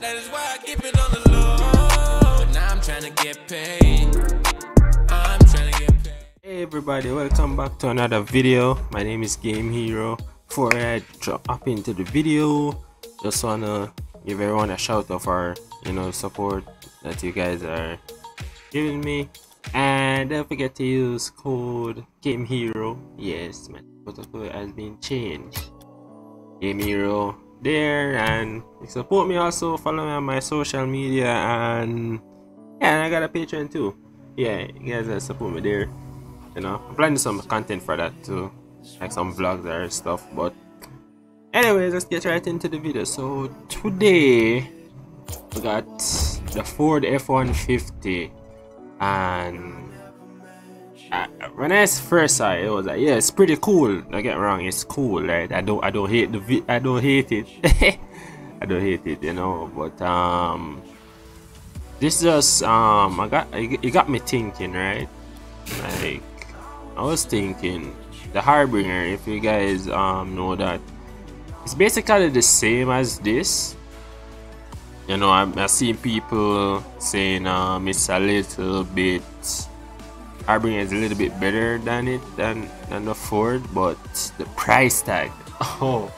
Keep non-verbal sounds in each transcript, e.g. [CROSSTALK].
That is why I keep it on the low. But now I'm trying to get paid. I'm trying to get paid. Hey everybody, welcome back to another video. My name is Game Hero. Before I drop up into the video, just wanna give everyone a shout out for you know support that you guys are giving me. And don't forget to use code Game Hero. Yes, my code has been changed. Game Hero there and support me also follow me on my social media and yeah and I got a Patreon too. Yeah you guys uh, support me there. You know I'm planning some content for that too like some vlogs or stuff but anyways let's get right into the video. So today we got the Ford F-150 and uh, when I first saw it, it was like, yeah, it's pretty cool. Don't get wrong, it's cool, right? I don't, I don't hate the, I don't hate it. [LAUGHS] I don't hate it, you know. But um, this just um, I got, it got me thinking, right? Like, I was thinking, the Harbinger. If you guys um know that, it's basically the same as this. You know, I'm, I see people saying um, it's a little bit Harbinger is a little bit better than it than than the Ford, but the price tag. Oh,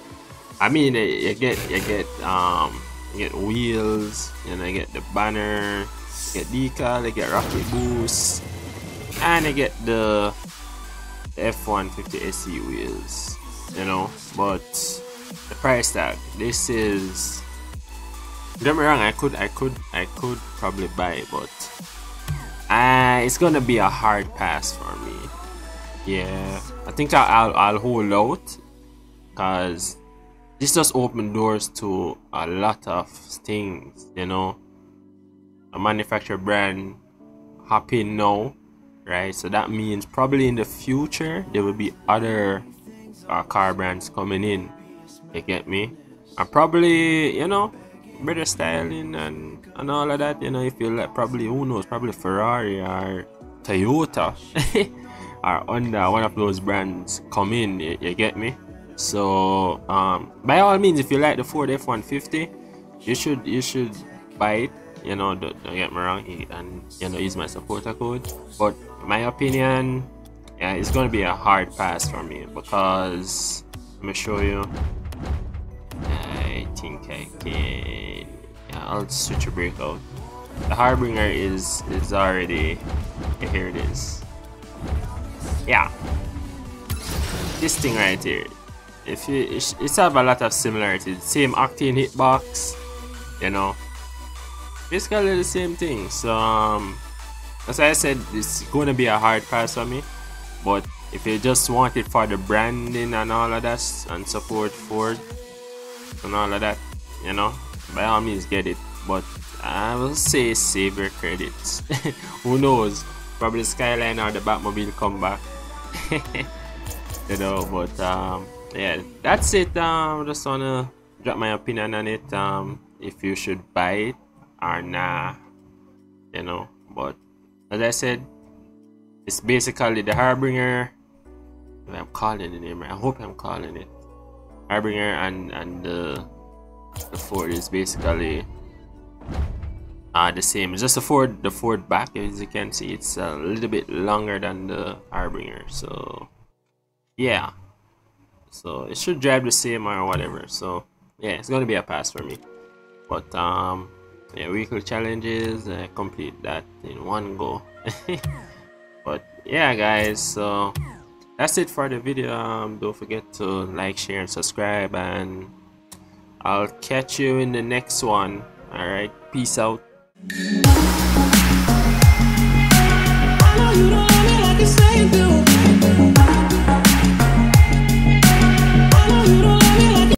I mean, you get you get um you get wheels, and you get the banner, you get decal, you get rocket boost, and you get the F150 SE wheels. You know, but the price tag. This is. Don't get me wrong. I could I could I could probably buy it, but uh, it's gonna be a hard pass for me. Yeah, I think I'll, I'll hold out because this just open doors to a lot of things, you know. A manufacturer brand hopping now, right? So that means probably in the future there will be other uh, car brands coming in. You get me? And probably, you know, better styling and and all of that you know if you like probably who knows probably ferrari or toyota [LAUGHS] or under one of those brands come in you, you, get me? So um by all means if you like the ford f-150 you should you should buy it you know don't, don't get me wrong and you know use my supporter code but my opinion yeah it's gonna be a hard pass for me because let me show you I can. Yeah, I'll switch a break out. The Harbinger is is already. Here it is. Yeah. This thing right here. If you, it's, have a lot of similarities. Same octane hitbox, you know. Basically the same thing. So um, as I said, it's going to be a hard pass for me. But if you just want it for the branding and all of that and support Ford, and all of that, you know, by all means get it. But I will say save your credits. [LAUGHS] Who knows? Probably Skyline or the Batmobile come back. [LAUGHS] you know, but um, yeah, that's it. Um, just wanna drop my opinion on it. Um, if you should buy it or nah, you know. But as I said, it's basically the Harbinger. I'm calling the name. I hope I'm calling it Harbinger and and the the Ford is basically uh, the same. It's just the Ford the Ford back as you can see it's a little bit longer than the Harbinger. So yeah, so it should drive the same or whatever. So yeah, it's gonna be a pass for me. But um, yeah, weekly challenges uh, complete that in one go. [LAUGHS] but yeah, guys. So that's it for the video. Um, don't forget to like share and subscribe and i'll catch you in the next one. All right peace out